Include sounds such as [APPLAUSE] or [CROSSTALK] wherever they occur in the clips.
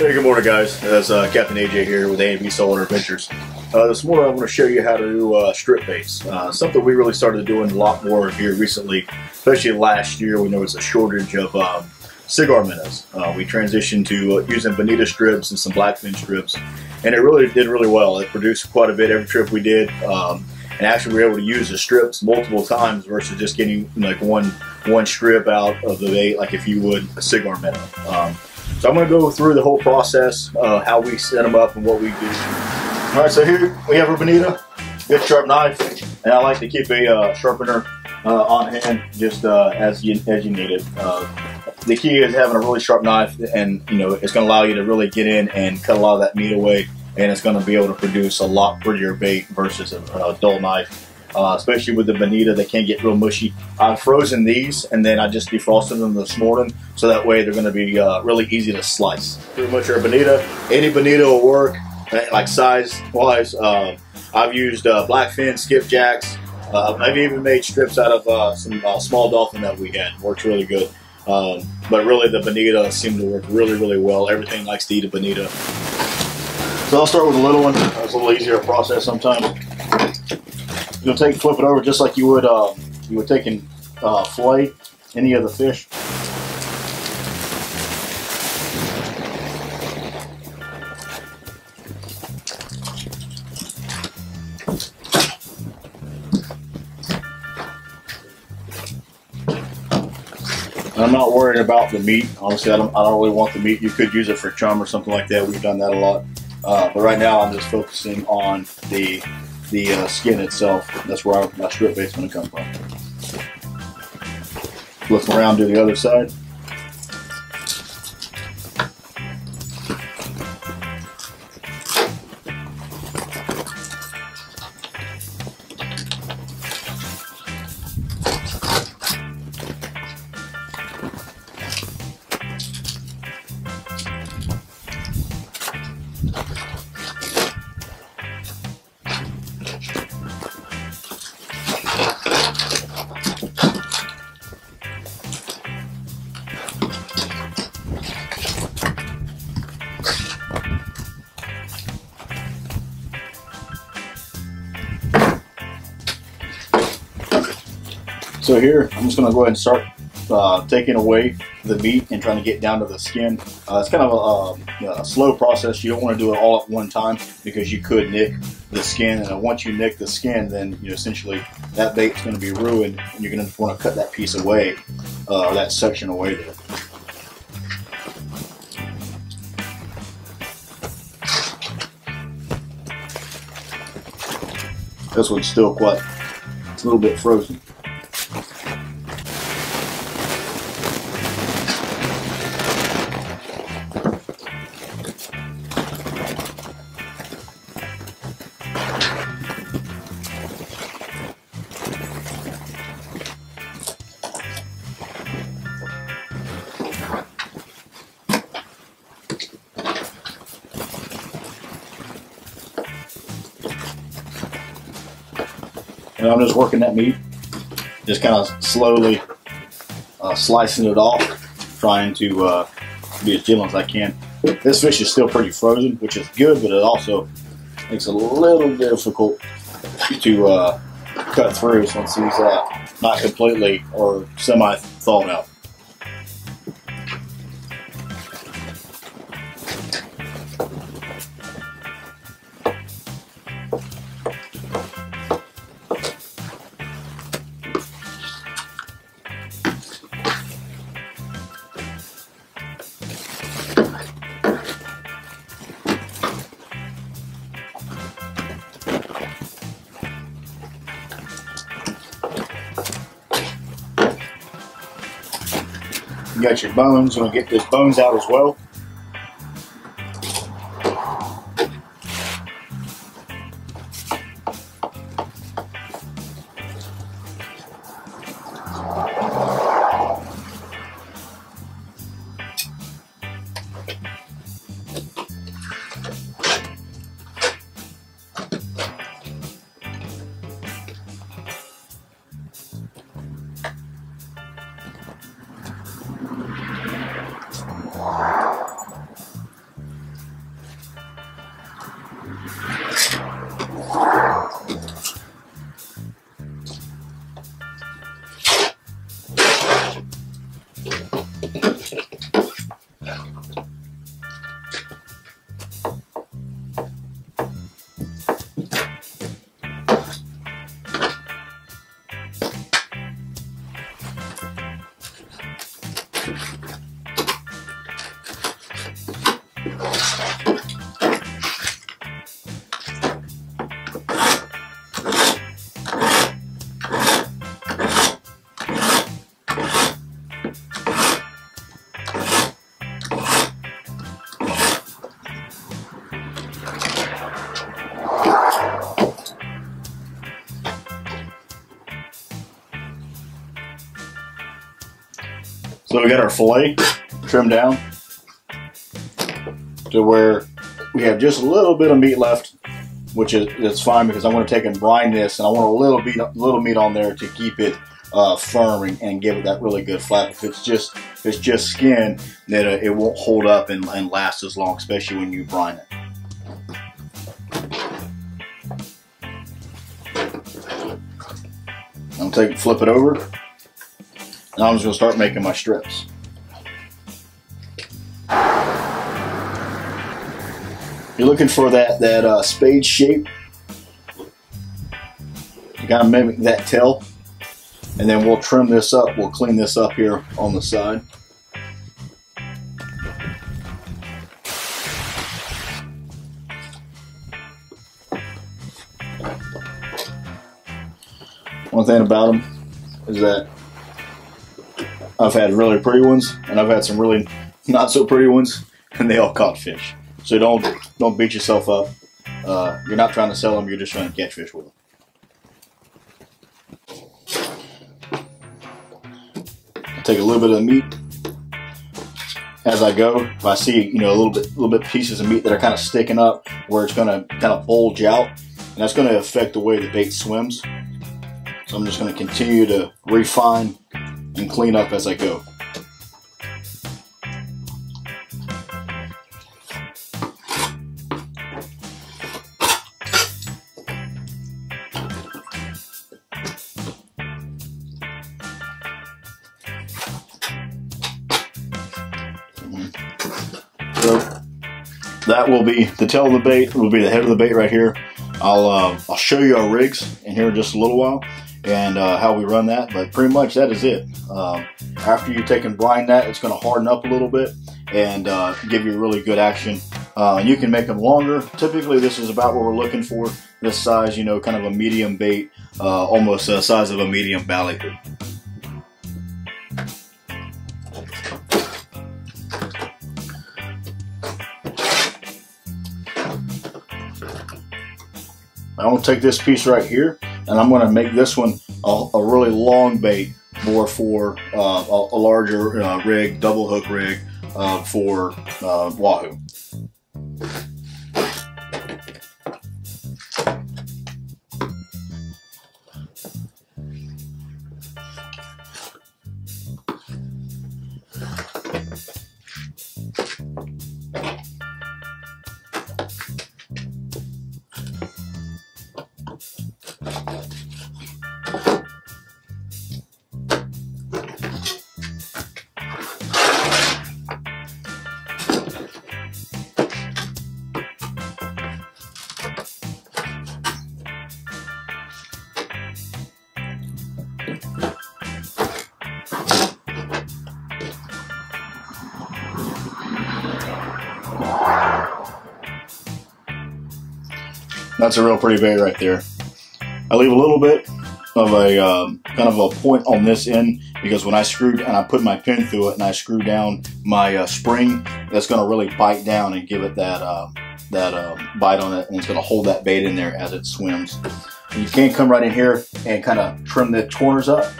Hey, good morning, guys. That's uh, Captain AJ here with A&B Saltwater Adventures. Uh, this morning, I'm going to show you how to do uh, strip baits. Uh, something we really started doing a lot more here recently, especially last year when there was a shortage of um, cigar minnows. Uh, we transitioned to using bonita strips and some blackfin strips, and it really did really well. It produced quite a bit every trip we did. Um, and actually we were able to use the strips multiple times versus just getting like one one strip out of the bait like if you would a cigar minnow. Um, so I'm going to go through the whole process, uh, how we set them up and what we do. All right, so here we have our bonita, good sharp knife, and I like to keep a uh, sharpener uh, on hand just uh, as you as you need it. Uh, the key is having a really sharp knife, and you know it's going to allow you to really get in and cut a lot of that meat away and it's going to be able to produce a lot prettier bait versus a, a dull knife. Uh, especially with the bonita, they can get real mushy. I've frozen these and then I just defrosted them this morning, so that way they're going to be uh, really easy to slice. Pretty much our bonita, any bonita will work, eh, like size wise. Uh, I've used uh, blackfin, skipjacks. Uh, I've even made strips out of uh, some small dolphin that we had. Works really good. Um, but really, the bonita seemed to work really, really well. Everything likes to eat a bonita. So I'll start with a little one. It's a little easier process sometimes. You'll take, flip it over just like you would, uh, you would take and uh, fillet any of the fish. I'm not worried about the meat. Honestly, I don't, I don't really want the meat. You could use it for chum or something like that. We've done that a lot. Uh, but right now, I'm just focusing on the the uh, skin itself. That's where our, my strip bait's going to come from. Flip around to the other side. Here, I'm just gonna go ahead and start uh, taking away the meat and trying to get down to the skin. Uh, it's kind of a, um, a, slow process. You don't want to do it all at one time because you could nick the skin. And once you nick the skin, then you know essentially that bait's going to be ruined, and you're going to want to cut that piece away, uh, that section away there. This one's still quite, it's a little bit frozen. Working that meat, just kind of slowly uh, slicing it off, trying to uh, be as gentle as I can. This fish is still pretty frozen, which is good, but it also makes it a little difficult to uh, cut through since he's uh, not completely or semi thawed out. Got your bones. I'm gonna get those bones out as well. So we got our fillet trimmed down to where we have just a little bit of meat left, which is it's fine because I want to take and brine this, and I want a little bit little meat on there to keep it uh, firm and, and, give it that really good flap. If it's just if it's just skin, then uh, it won't hold up and, and last as long, especially when you brine it. I'm gonna take flip it over. Now I'm just gonna start making my strips. You're looking for that, that uh, spade shape. You gotta mimic that tail. And then we'll trim this up. We'll clean this up here on the side. One thing about them is that I've had really pretty ones, and I've had some really not so pretty ones, and they all caught fish. So don't don't beat yourself up. Uh, you're not trying to sell them; you're just trying to catch fish with them. I'll take a little bit of the meat as I go. If I see you know a little bit little bit pieces of meat that are kind of sticking up, where it's going to kind of bulge out, and that's going to affect the way the bait swims. So I'm just going to continue to refine and clean up as I go. So that will be the tail of the bait, will be the head of the bait right here. I'll, uh, I'll show you our rigs in here in just a little while and uh, how we run that. But pretty much that is it. Um, after you take and brine that, it's going to harden up a little bit and uh, give you really good action. Uh, you can make them longer. Typically, this is about what we're looking for. This size, you know, kind of a medium bait, uh, almost the size of a medium ballyhoo. I'm to take this piece right here and I'm going to make this one a, a really long bait more for uh, a, a, larger uh, rig, double hook rig uh, for uh, wahoo. That's a real pretty bait right there. I leave a little bit of a um, kind of a point on this end because when I screwed and I put my pin through it and I screw down my uh, spring, that's going to really bite down and give it that uh, that uh, bite on it, and it's going to hold that bait in there as it swims. And you can come right in here and kind of trim the corners up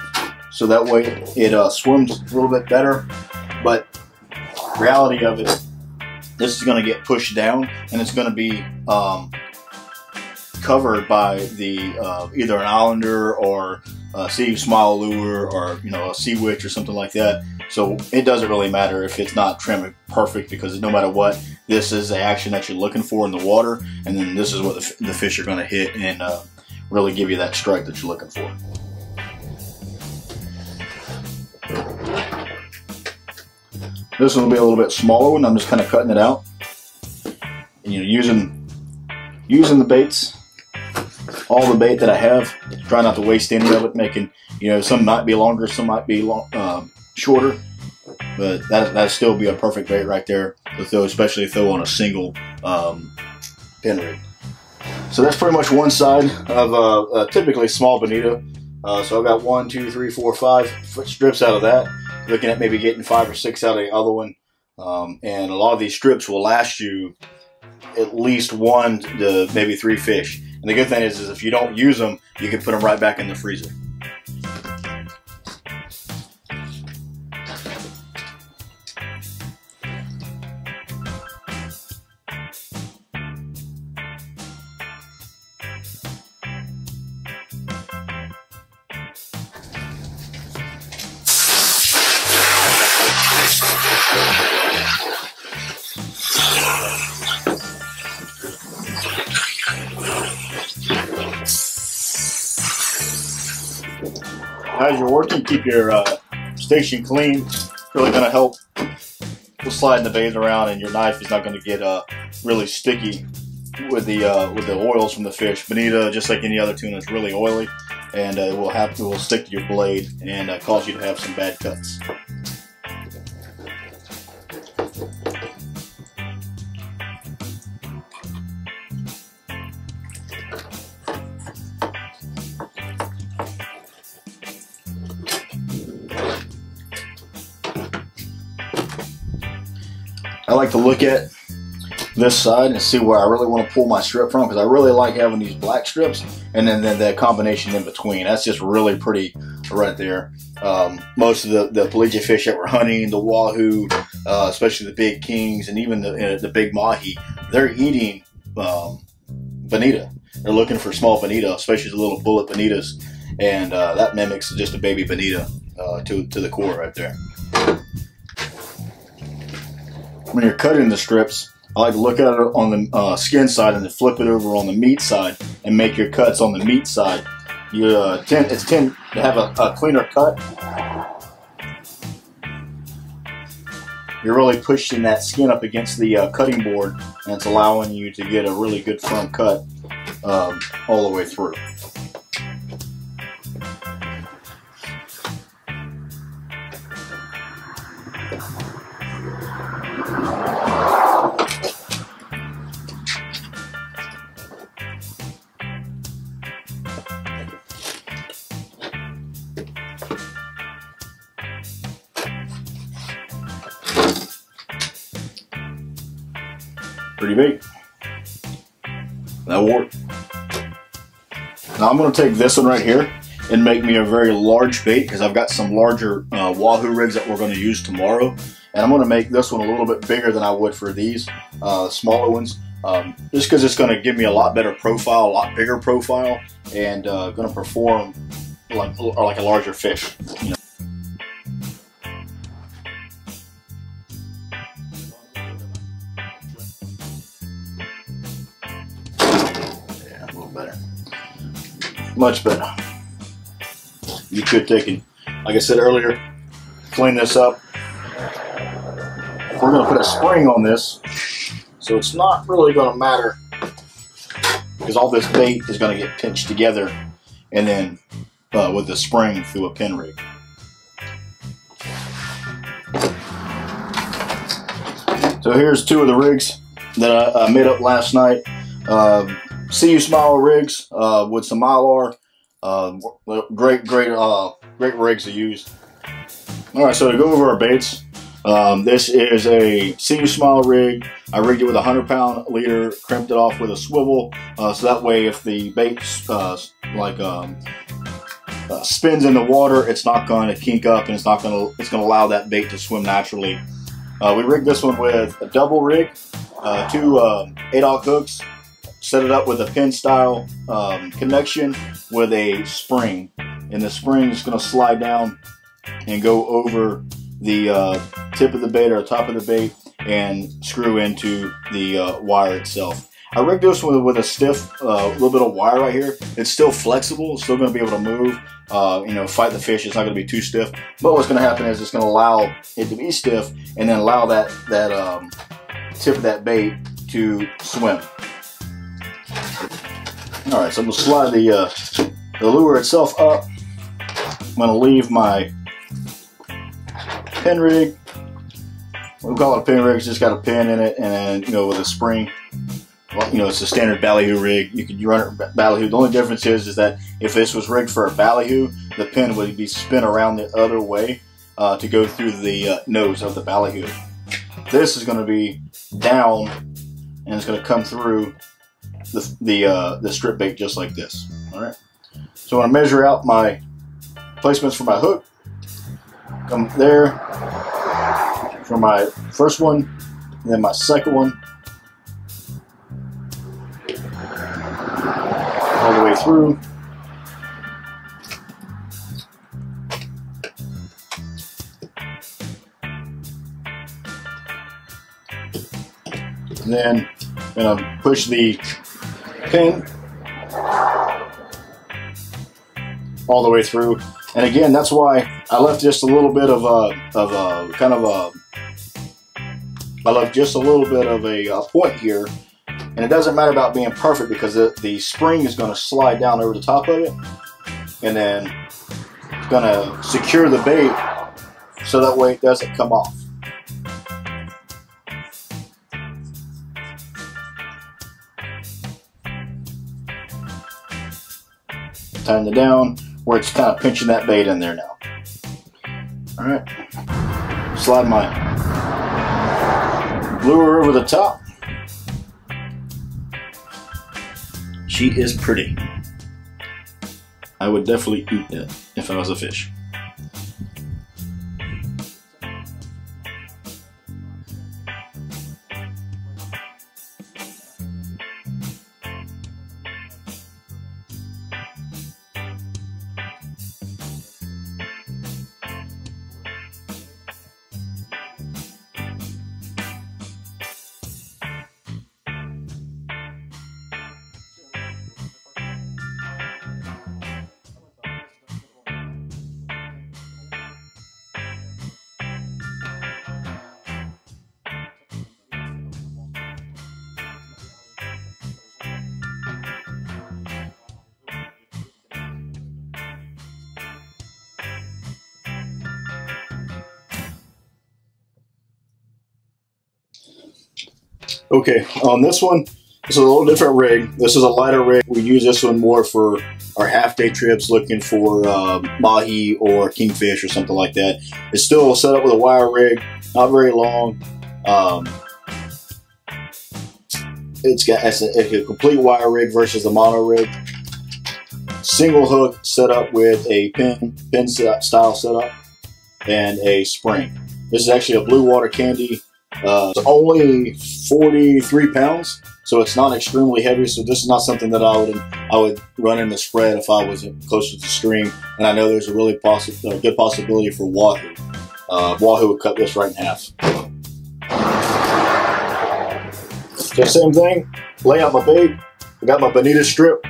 so that way it uh, swims a little bit better. But reality of it, this is going to get pushed down and it's going to be um, covered by the uh, either an Islander or a sea small lure or you know a sea witch or something like that. So it doesn't really matter if it's not trimmed perfect because no matter what, this is the action that you're looking for in the water, and then this is what the, the fish are going to hit and uh, really give you that strike that you're looking for. This one will be a little bit smaller one. I'm just kind of cutting it out. And, you know, using using the baits, all the bait that I have. Try not to waste any of it. Making you know some might be longer, some might be long, uh, shorter, but that that still be a perfect bait right there to throw, especially throw on a single um, pin rig. So that's pretty much one side of uh, a typically small bonita. Uh, so I've got one, two, three, four, five strips out of that. Looking at maybe getting five or six out of the other one. Um, and a lot of these strips will last you at least one to maybe three fish. And the good thing is, is if you don't use them, you can put them right back in the freezer. [LAUGHS] as you're working, keep your uh, station clean. It's Really going to help with sliding the bait around, and your knife is not going to get uh, really sticky with the uh, with the oils from the fish. Bonita, just like any other tuna, is really oily, and uh, it will have it will stick to your blade and uh, cause you to have some bad cuts. Look at this side and see where I really want to pull my strip from because I really like having these black strips and then, then that combination in between. That's just really pretty right there. Um, most of the, the pelagic fish that we're hunting, the wahoo, uh, especially the big kings and even the, uh, the big mahi, they're eating um, bonita. They're looking for small bonita, especially the little bullet bonitas, and uh, that mimics just a baby bonita uh, to, to the core right there when you're cutting the strips, I like to look at it on the uh, skin side and then flip it over on the meat side and make your cuts on the meat side. You uh, tend it's tend to have a, a cleaner cut. You're really pushing that skin up against the uh, cutting board, and it's allowing you to get a really good firm cut um, all the way through. Pretty big. That worked. Now I'm going to take this one right here and make me a very large bait because I've got some larger uh, wahoo rigs that we're going to use tomorrow. And I'm going to make this one a little bit bigger than I would for these uh, smaller ones. Um, just because it's going to give me a lot better profile, a lot bigger profile, and uh, going to perform like, like a larger fish. You know? much better. You could take and, like I said earlier, clean this up. We're going to put a spring on this, so it's not really going to matter because all this bait is going to get pinched together and then uh, with the spring through a pin rig. So here's two of the rigs that I, I made up last night. Uh, See You Smile rigs uh, with some mylar. Uh, great, great, uh, great rigs to use. All right, so to go over our baits, um, this is a See You Smile rig. I rigged it with a 100 pound leader, crimped it off with a swivel, uh, so that way if the bait uh, like um, uh, spins in the water, it's not going to kink up and it's not going to it's going to allow that bait to swim naturally. Uh, we rigged this one with a double rig, uh, two um, 8 hooks, set it up with a pin style um, connection with a spring. And the spring is going to slide down and go over the uh, tip of the bait or top of the bait and screw into the uh, wire itself. I rigged this with, with a stiff uh, little bit of wire right here. It's still flexible. It's still going to be able to move, uh, you know, fight the fish. It's not going to be too stiff. But what's going to happen is it's going to allow it to be stiff and then allow that, that um, tip of that bait to swim. All right, so I'm to slide the, uh, the lure itself up. I'm going to leave my pin rig we call it a pin rig. It's just got a pin in it, and then you know with a spring. Well, you know it's a standard ballyhoo rig. You could run it ballyhoo. The only difference is is that if this was rigged for a ballyhoo, the pin would be spin around the other way uh, to go through the uh, nose of the ballyhoo. This is going to be down, and it's going to come through the the uh, the strip bait just like this. All right. So I want to measure out my placements for my hook. Come there for my first one, and then my second one, all the way through. And then I'm gonna push the pin all the way through. And again, that's why I left just a little bit of a, of a kind of a I left just a little bit of a, a point here. And it doesn't matter about being perfect because the, the spring is going to slide down over the top of it. And then it's going to secure the bait so that way it doesn't come off. Tighten it down where it's kind of pinching that bait in there now. All right, slide my lure over the top. She is pretty. I would definitely eat that if I was a fish. Okay, on this one, this is a little different rig. This is a lighter rig. We use this one more for our half day trips looking for uh, mahi or kingfish or something like that. It's still set up with a wire rig, not very long. Um, it's got it's a, a, complete wire rig versus a mono rig. Single hook set up with a pin pin style setup and a spring. This is actually a blue water candy uh, it's only 43 pounds, so it's not extremely heavy. So this is not something that I would I would run in the spread if I was closer to the stream. And I know there's a really good possibility for Wahoo. Uh, Wahoo would cut this right in half. So same thing, lay out my bait. I got my bonita strip.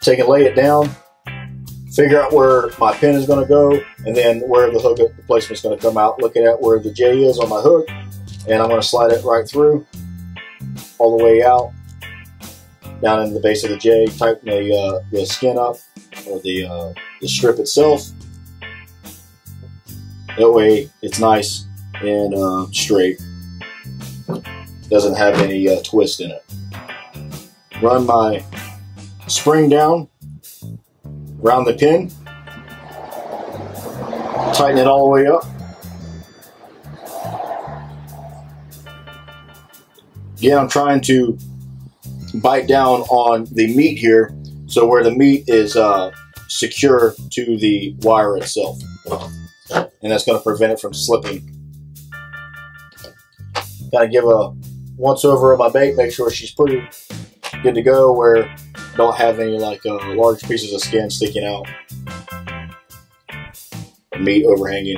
Take and lay it down figure out where my pin is going to go, and then where the hook placement is going to come out, looking at where the J is on my hook, and I'm going to slide it right through, all the way out, down into the base of the J, tighten the, uh, the skin up, or the, uh, the strip itself. That way it's nice and uh, straight. Doesn't have any uh, twist in it. Run my spring down around the pin. Tighten it all the way up. Again, I'm trying to bite down on the meat here, so where the meat is uh, secure to the wire itself. And that's going to prevent it from slipping. Got to give a once over of my bait, make sure she's pretty good to go where I don't have any like uh, large pieces of skin sticking out. Meat overhanging.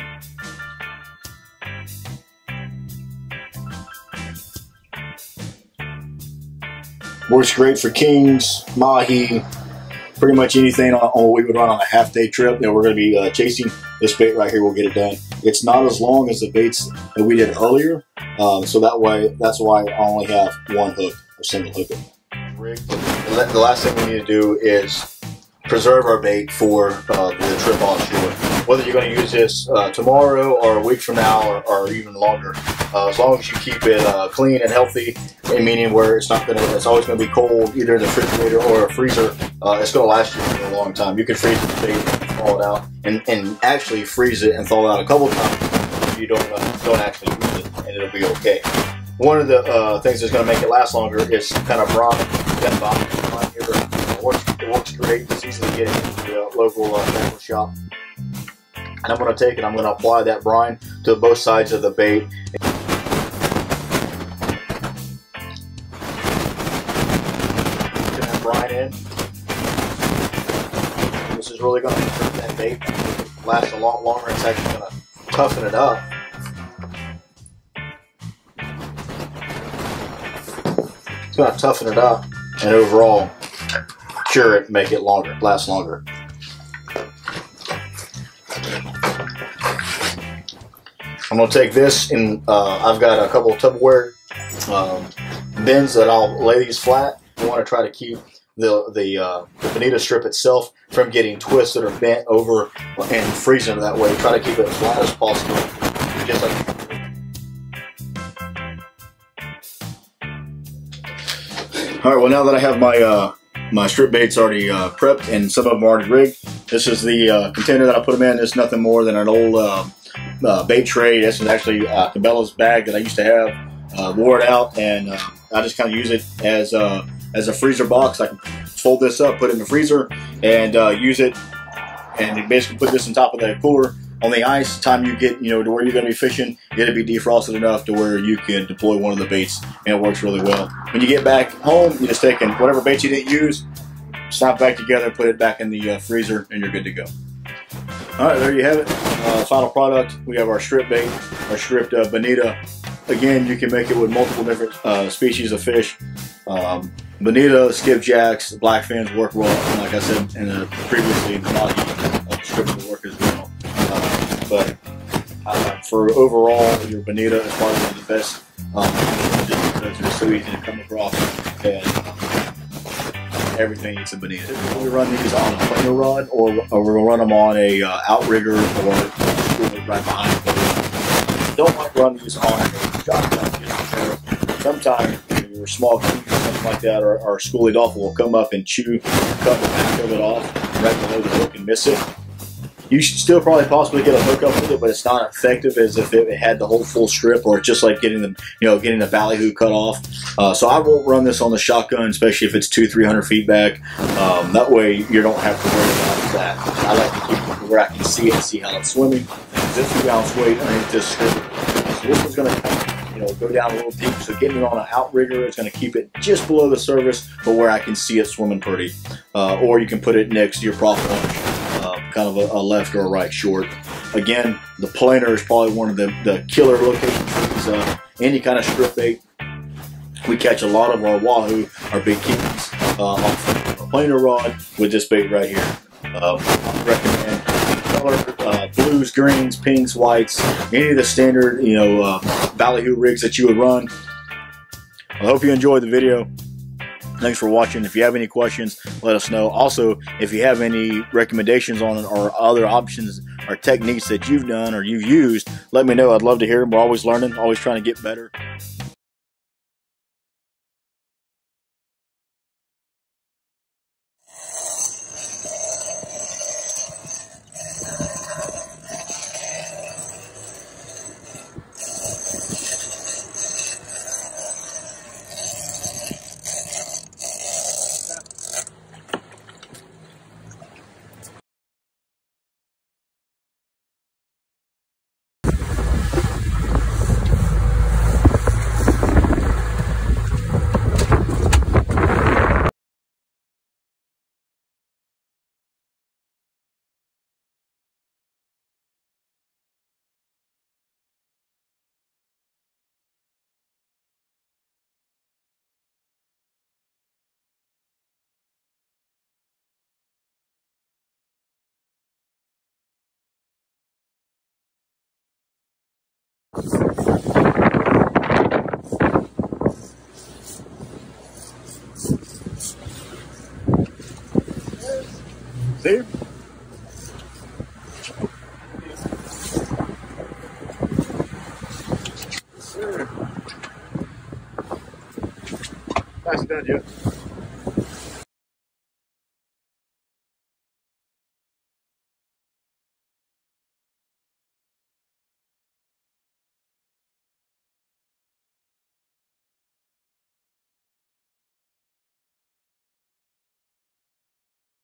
Works great for kings, mahi, pretty much anything on, on we would run on a half day trip that we're going to be uh, chasing. This bait right here We'll get it done. It's not as long as the baits that we did earlier, um, so that way that's why I only have one hook, a single hook. The last thing we need to do is preserve our bait for uh, the trip offshore. Whether you're going to use this uh, tomorrow or a week from now or, or even longer, uh, as long as you keep it uh, clean and healthy, meaning where it's not going to, it's always going to be cold, either in the refrigerator or a freezer. Uh, it's going to last you for a long time. You can freeze the bait, thaw it out, and, and actually freeze it and thaw it out a couple times. if You don't uh, don't actually use it, and it'll be okay. One of the things that's going to make it last longer is kind of brine. That brine here works, it works great. It's easily get it into the uh, local uh, shop. And I'm going to take it, I'm going to apply that brine to both sides of the bait. That brine in. This is really going to improve that bait. Last a lot longer. It's actually going to toughen it up. It's going to toughen it up and overall cure it, make it longer, last longer. I'm gonna take this and uh, I've got a couple of Tupperware um, bins that I'll lay these flat. I want to try to keep the the, uh, bonita strip itself from getting twisted or bent over and freezing that way. Try to keep it as flat as possible, just like. All right. Well, now that I have my uh, my strip bait's already uh, prepped and some of them already rigged. This is the uh, container that I put them in. It's nothing more than an old uh, uh bait tray. This is actually uh, Cabela's bag that I used to have. Uh, wore it out and uh, I just kind of use it as, a, as a freezer box. I can fold this up, put it in the freezer and use it and basically put this on top of the cooler on the ice, time you get, you know, to where you're going to be fishing, it'll be defrosted enough to where you can deploy one of the baits, and it works really well. When you get back home, you just take in whatever bait you didn't use, snap back together, put it back in the uh, freezer, and you're good to go. All right, there you have it. Uh, final product, we have our strip bait, our stripped uh, bonita. Again, you can make it with multiple different uh, species of fish. Um, bonita, skipjacks, blackfins work well. Like I said in the previously, the uh, strip will work as well. But uh, for overall, your bonita is probably one of the best um, just so easy to come across and everything a bonita. We run these on a planer rod or, or to run them on a uh, outrigger or right behind. Don't like run these on a shotgun. Sometimes your small cubes or something like that or, or schoolie dolphin will come up and chew, cut the back of it off right below the hook and miss it you should still probably possibly get a hookup with it, but it's not effective as if it had the whole full strip or just like getting the you know getting the ballyhoo cut off. Uh, so I won't run this on the shotgun, especially if it's two three hundred feet back. Um, that way you don't have to worry about that. I like to keep it where I can see it and see how it's swimming. This two ounce weight underneath this strip. So this is going to know go down a little deep. So getting it on an outrigger is going to keep it just below the surface, but where I can see it swimming pretty. Uh, or you can put it next to your prop launch kind of a, a, left or a right short. Again, the planer is probably one of the, the killer locations uh, any kind of strip bait. We catch a lot of our wahoo, our big kings, uh, off a planer rod with this bait right here. Uh, I recommend color, uh, blues, greens, pinks, whites, any of the standard, you know, uh, ballyhoo rigs that you would run. I hope you enjoyed the video. Thanks for watching. If you have any questions, let us know. Also, if you have any recommendations on or other options or techniques that you've done or you've used, let me know. I'd love to hear them. We're always learning, always trying to get better. See? Nice done, Jeff.